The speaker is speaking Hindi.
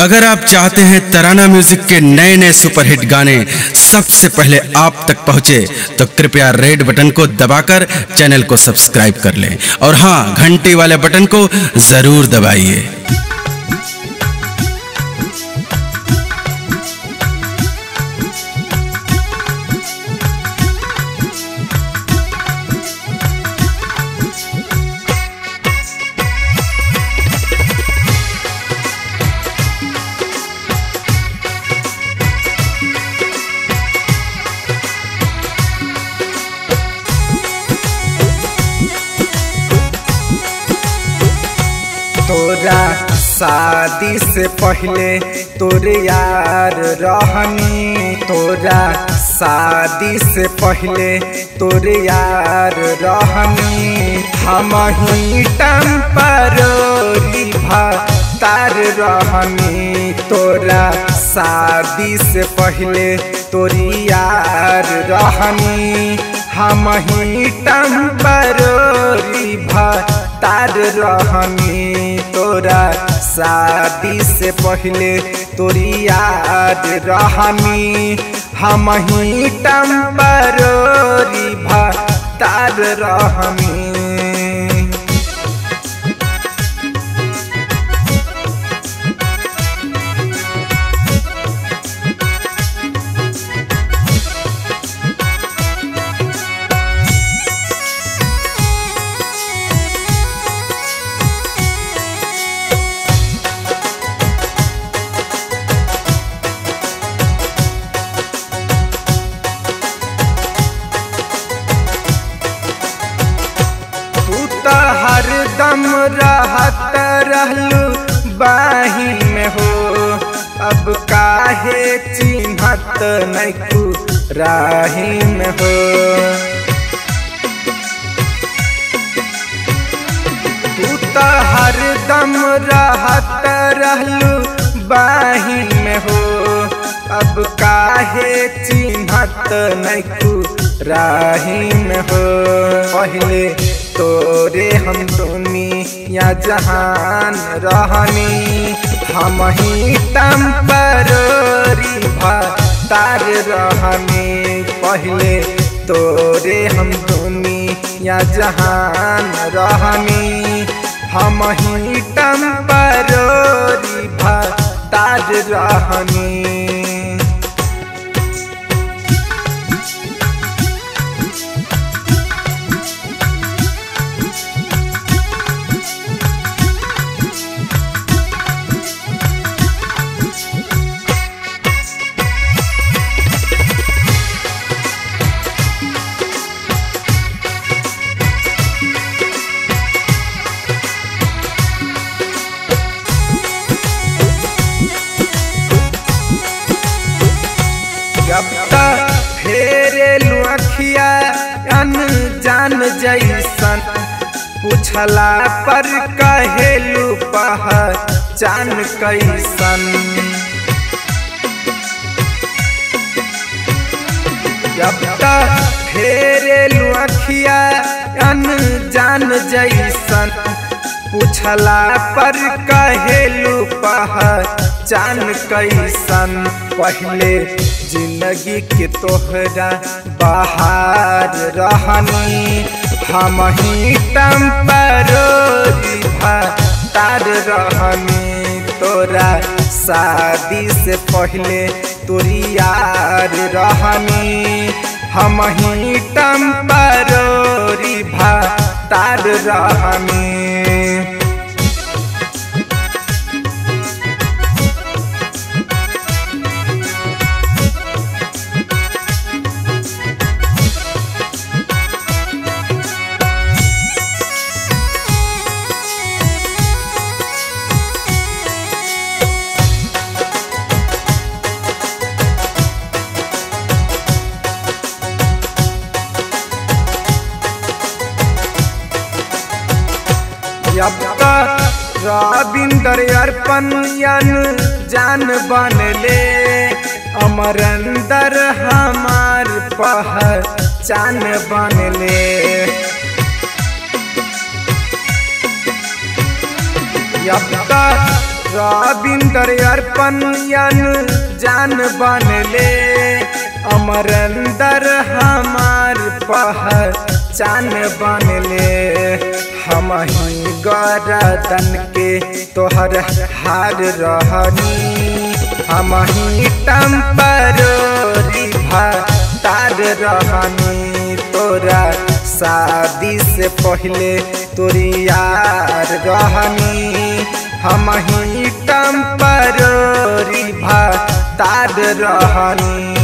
अगर आप चाहते हैं तराना म्यूज़िक के नए नए सुपरहिट गाने सबसे पहले आप तक पहुँचे तो कृपया रेड बटन को दबाकर चैनल को सब्सक्राइब कर लें। और हाँ घंटी वाले बटन को ज़रूर दबाइए। तोरा शादी से पहले तोरे यार रहनी। तोरा शादी से पहले तोरे यार रहनी। हम ही टेम्परोरी तार रहनी। तोरा शादी से पहले तोरी यार रहनी। हम ही टेम्परोरी तार रहनी तोरा शादी से पहले तोरी याद रहनी हम ही टेम्परोरी तार रहनी रहत रहलू, बाही में हो। अब काहे चिन्हत नैकू राही में हो? तो हरदम रहत रहलू, बाही में हो। अब काहे चिन्हत नैकू राही में हो? पहले तोरे हम दुनिया जहान रहनी? हम ही टेम्परोरी तार रहनी। पहले तोरे हम दुनिया जहान रहनी। हम ही टेम्परोरी तार रहनी। जैसन पूछला पर कहेलू पहचान कैसन। जब तक फेरे लुअखिया अनजान जैसन पूछला पर कहेलू पहचान कैसन? पहले ज़िंदगी के तोहरा बाहर रहनी। हम ही टेम्परोरी तार रहनी। तोरा शादी से पहले तोरी यार रहनी। हम ही टेम्परोरी तार रहनी। जब तक रविंदर अर्पण यन जान बनले अमरंदर हमार पहचान जब तक रविंदर जान बनले अमरंदर हमार पहचान बनले हम ही के तोहर हार रहनी। हम ही टम्परोरी तार रहनी। तोरा शादी से पहले तोरी यार रहनी। हम ही टम्परोरी तार रहनी।